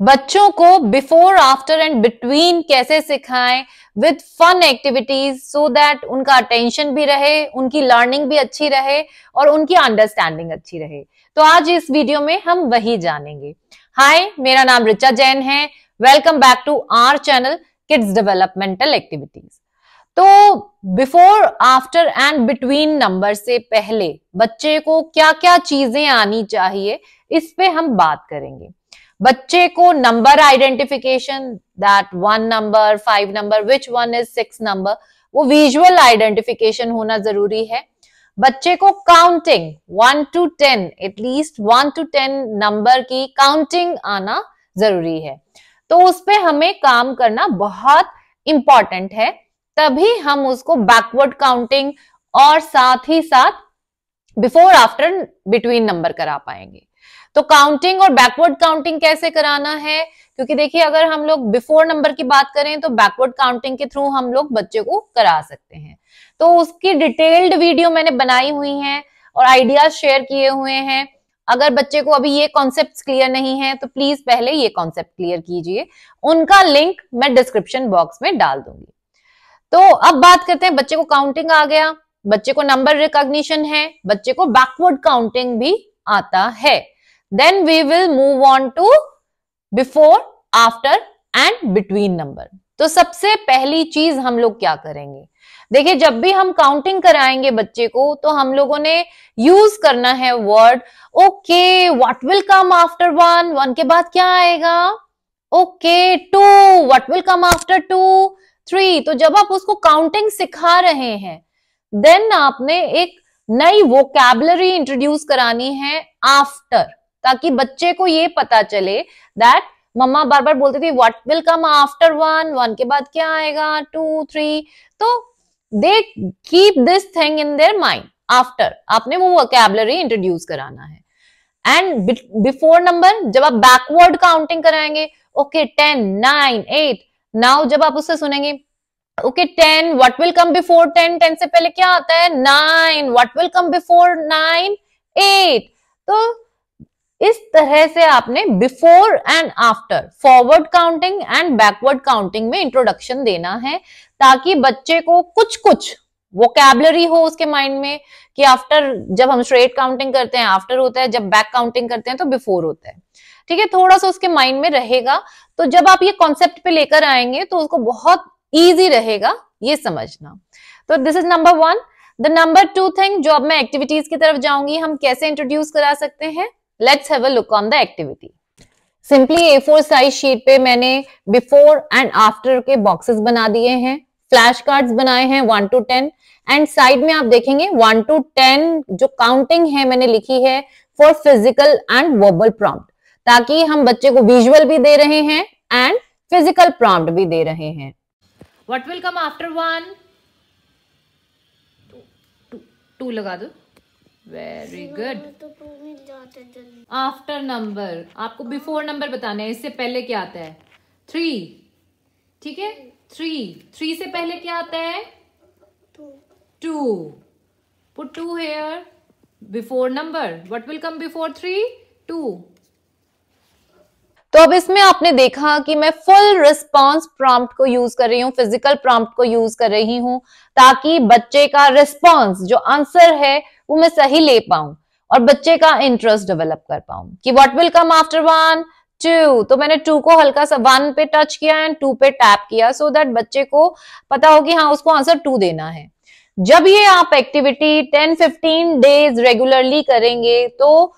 बच्चों को before after and between कैसे सिखाएँ? With fun activities so that उनका अटेंशन भी रहे, उनकी लर्निंग भी अच्छी रहे और उनकी अंडरस्टैंडिंग अच्छी रहे। तो आज इस वीडियो में हम वही जानेंगे। हाय मेरा नाम रिचा जैन है। Welcome back to our channel kids developmental activities तो before after and between number से पहले बच्चे को क्या क्या चीज़ें आनी चाहिए, इस पे हम बात करेंगे। बच्चे को number identification that one number five number which one is six number वो विजुअल आइडेंटिफिकेशन होना ज़रूरी है। बच्चे को counting one two ten at least one two ten number की काउंटिंग आना ज़रूरी है। तो उस पर हमें काम करना बहुत इंपॉर्टेंट है। तभी हम उसको बैकवर्ड काउंटिंग और साथ ही साथ बिफोर आफ्टर बिटवीन नंबर करा पाएँगे। तो काउंटिंग और बैकवर्ड काउंटिंग कैसे कराना है? क्योंकि देखिए, अगर हम लोग बिफोर नंबर की बात करें तो बैकवर्ड काउंटिंग के थ्रू हम लोग बच्चे को करा सकते हैं। तो उसकी डिटेल्ड वीडियो मैंने बनाई हुई है और आइडियाज़ शेयर किए हुए हैं। अगर बच्चे को अभी ये कॉन्सेप्ट क्लियर नहीं है तो प्लीज़ पहले ये कॉन्सेप्ट क्लियर कीजिए। उनका लिंक मैं डिस्क्रिप्शन बॉक्स में डाल दूँगी। तो अब बात करते हैं, बच्चे को काउंटिंग आ गया। बच्चे को नंबर रिकॉग्निशन है। बच्चे को बैकवर्ड काउंटिंग भी आता है। Then we will move on to before, after and between number. तो सबसे पहली चीज़ हम लोग क्या करेंगे? देखिए, जब भी हम काउंटिंग कराएँगे बच्चे को तो हम लोगों ने यूज़ करना है word okay what will come after one one के बाद क्या आएगा? Okay two what will come after two three तो जब आप उसको काउंटिंग सिखा रहे हैं देन आपने एक नई वोकैबलरी इंट्रोड्यूस करानी है आफ्टर ताकि बच्चे को ये पता चले दैट मम्मा बार बार बोलती थी what will come after one one के बाद क्या आएगा? टू थ्री तो they keep this thing in their mind after आपने वो वोकेबलरी इंट्रोड्यूस कराना है। एंड बिफोर नंबर जब आप बैकवर्ड काउंटिंग कराएँगे okay ten nine eight now जब आप उससे सुनेंगे okay ten what will come before ten ten से पहले क्या आता है? Nine what will come before nine eight तो इस तरह से आपने before and after forward counting and backward counting में इंट्रोडक्शन देना है, ताकि बच्चे को कुछ कुछ वोकेबलरी हो उसके माइंड में, कि आफ्टर जब हम स्ट्रेट काउंटिंग करते हैं आफ्टर होता है, जब बैक काउंटिंग करते हैं तो बिफोर होता है। ठीक है, थोड़ा सा उसके माइंड में रहेगा तो जब आप ये कॉन्सेप्ट पे लेकर आएँगे तो उसको बहुत ईजी रहेगा ये समझना। तो this is number one the number two thing जो अब मैं एक्टिविटीज़ की तरफ़ जाऊँगी, हम कैसे इंट्रोड्यूस करा सकते हैं? Let's have a look on the activity simply A four size sheet पे मैंने बिफोर एंड आफ्टर के बॉक्सेस बना दिए हैं। फ्लैश कार्ड्स बनाए हैं one two ten and side में आप देखेंगे वन टू टेन जो काउंटिंग है मैंने लिखी है for physical and verbal prompt ताकि हम बच्चे को विजुअल भी दे रहे हैं एंड फ़िज़िकल प्रॉम्प्ट भी दे रहे हैं। What will come after one two लगा दो। वेरी गुड आफ्टर नंबर आपको बिफोर नंबर बताना है इससे पहले क्या आता है? थ्री ठीक है? थ्री थ्री से पहले क्या आता है? Two put two here before number what will come before three two तो अब इसमें आपने देखा कि मैं फुल रिस्पॉन्स प्रॉम्प्ट को यूज़ कर रही हूँ फ़िज़िकल प्रॉम्प्ट को यूज़ कर रही हूँ, ताकि बच्चे का रिस्पॉन्स जो आंसर है, वो मैं सही ले पाऊँ और बच्चे का इंटरेस्ट डेवलप कर पाऊँ कि what will come after one two तो मैंने टू को हल्का सा वन पे टच किया एंड टू पे टैप किया सो so दैट बच्चे को पता हो कि हाँ उसको आंसर टू देना है। जब ये आप activity ten fifteen days regularly करेंगे तो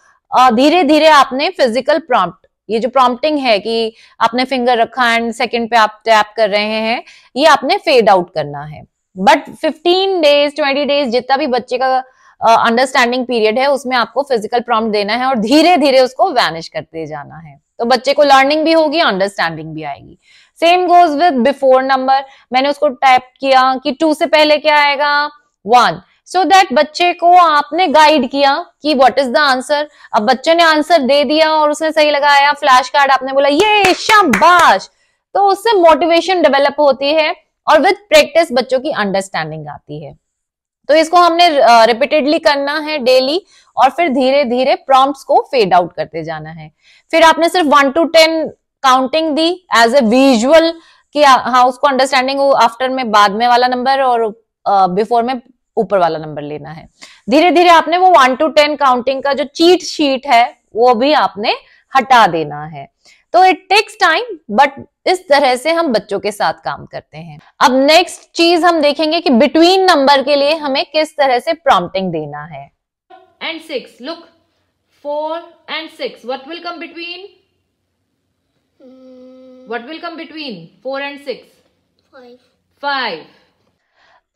धीरे धीरे आपने फ़िज़िकल प्रॉम्प्ट ये जो प्रॉम्प्टिंग है कि आपने फिंगर रखा एंड सेकंड पे आप टैप कर रहे हैं ये आपने फेड आउट करना है। बट 15 डेज़ 20 डेज़ जितना भी बच्चे का अंडरस्टैंडिंग uh, पीरियड है उसमें आपको फ़िज़िकल प्रॉम्प्ट देना है और धीरे धीरे उसको वैनिश करते जाना है। तो बच्चे को लर्निंग भी होगी अंडरस्टैंडिंग भी आएगी। Same goes with before number मैंने उसको टाइप किया कि टू से पहले क्या आएगा? वन सो दैट बच्चे को आपने गाइड किया कि व्हाट इज़ द आंसर अब बच्चे ने आंसर दे दिया और उसने सही लगाया फ्लैश कार्ड आपने बोला, ये शाबाश! तो उससे मोटिवेशन डेवलप होती है और विद प्रैक्टिस बच्चों की अंडरस्टैंडिंग आती है। तो इसको हमने रिपीटेडली करना है डेली और फिर धीरे धीरे प्रॉम्प्ट्स को फेड आउट करते जाना है। फिर आपने सिर्फ़ वन टू टेन काउंटिंग दी एज ए विजुअल कि हाँ उसको अंडरस्टैंडिंग आफ्टर में, बाद में वाला नंबर और बिफोर में ऊपर वाला नंबर लेना है। धीरे धीरे आपने वो वन टू टेन काउंटिंग का जो चीट शीट है वो भी आपने हटा देना है। तो इट टेक्स टाइम बट इस तरह से हम बच्चों के साथ काम करते हैं। अब नेक्स्ट चीज़ हम देखेंगे कि बिटवीन नंबर के लिए हमें किस तरह से प्रॉम्प्टिंग देना है। And six look four and six what will come between what will come between four and six five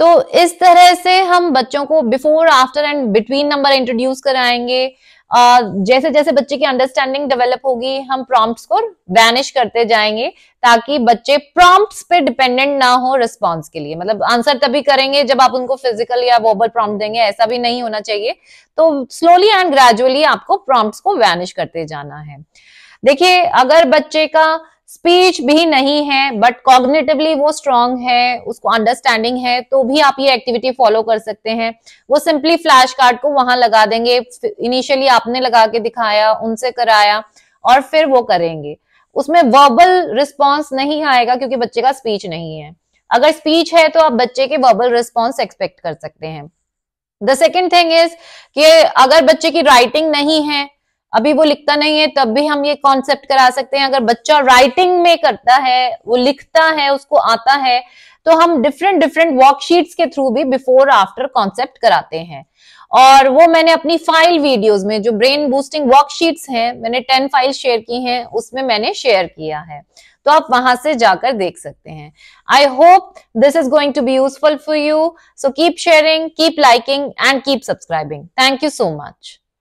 तो इस तरह से हम बच्चों को before after and between number introduce कराएँगे। जैसे जैसे बच्चे की अंडरस्टैंडिंग डेवलप होगी, हम प्रॉम्प्ट्स को वैनिश करते जाएँगे ताकि बच्चे प्रॉम्प्ट्स पे डिपेंडेंट ना हो रिस्पॉन्स के लिए। मतलब आंसर तभी करेंगे जब आप उनको फ़िज़िकल या वर्बल प्रॉम्प्ट देंगे, ऐसा भी नहीं होना चाहिए। तो स्लोली एंड ग्रेजुअली आपको प्रॉम्प्ट्स को वैनिश करते जाना है। देखिए, अगर बच्चे का स्पीच भी नहीं है बट कॉग्निटिवली वो स्ट्रांग है, उसको अंडरस्टैंडिंग है तो भी आप ये एक्टिविटी फॉलो कर सकते हैं। वो सिंपली फ्लैश कार्ड को वहाँ लगा देंगे इनिशियली आपने लगा के दिखाया, उनसे कराया, और फिर वो करेंगे। उसमें वर्बल रिस्पॉन्स नहीं आएगा क्योंकि बच्चे का स्पीच नहीं है। अगर स्पीच है तो आप बच्चे के वर्बल रिस्पॉन्स एक्सपेक्ट कर सकते हैं। द सेकेंड थिंग इज़ कि अगर बच्चे की राइटिंग नहीं है अभी वो लिखता नहीं है, तब भी हम ये कॉन्सेप्ट करा सकते हैं। अगर बच्चा राइटिंग में करता है, वो लिखता है, उसको आता है तो हम डिफरेंट डिफरेंट वर्कशीट्स के थ्रू भी बिफोर आफ्टर कॉन्सेप्ट कराते हैं। और वो मैंने अपनी फ़ाइल वीडियोस में, जो ब्रेन बूस्टिंग वर्कशीट्स हैं, मैंने टेन फ़ाइल शेयर की हैं, उसमें मैंने शेयर किया है। तो आप वहाँ से जाकर देख सकते हैं। I hope this is going to be useful for you so keep sharing keep liking and keep subscribing thank you so much